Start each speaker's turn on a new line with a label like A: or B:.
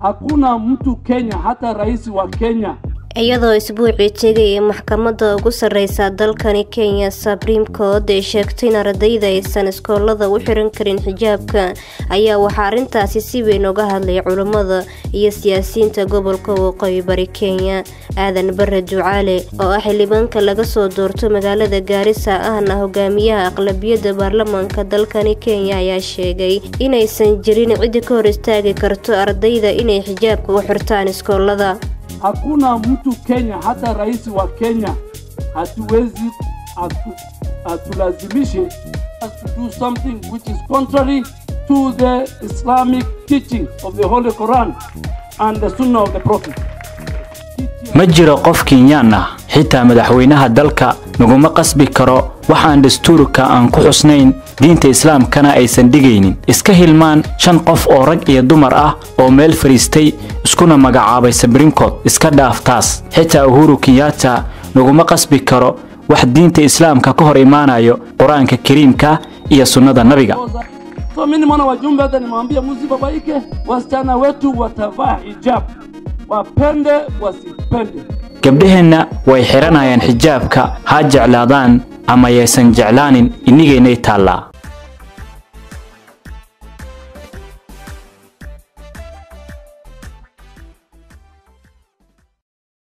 A: Hakuna mtu Kenya, hata rais wa Kenya
B: iyadoo isbuucii tegay ee maxkamadda ugu sarreysa dalkani kenya supreme court ay sheegtay in ardayda aysan iskoolada u xiran karin xijaabka ayaa waxaa arrintaasi si weyn uga hadlay culummada iyo siyaasiyiinta gobolka waqooyi bari kenya. Aadan bare ducaale oo ah xildhibaanka laga soo doorto magaalada gaarisa ahna hogaamiyaha aqlabiyadda baarlamaanka dalkani kenya ayaa sheegay inaysan jirin ciddi ka hor istaagi karto ardayda inay xijaabka u xirtaan iskoolada
A: hakuna mtu Kenya, hata rais wa Kenya hatuwezi atu, atulazimishe us to do something which is contrary to the Islamic teaching of the Holy Quran and the Sunnah of the Prophet.
C: majira qof Kenyana. Xitaa madaxweynaha dalka naguma qasbi karo waxaan dastuurka aan ku xusnayn. Diinta islaamkana aysan dhigaynin iska hilmaan shan qof oo rag iyo dumar ah oo meel fadhiistay iskuna magacaabay court iska dhaaf taas xitaa uhuru kenyatta naguma qasbi karo wax diinta islaamka ka hor imaanayo qur'aanka kariimka iyo sunnada nabiga.
A: Mimi wajumbe, nimwambia msibabaike, wasichana wetu watavaa hijab, wapende wasipende.
C: Gabdhaheenna way xihanayaan xijaabka ha jeclaadaan ama yaysan jeclaanin innigaynay taallaa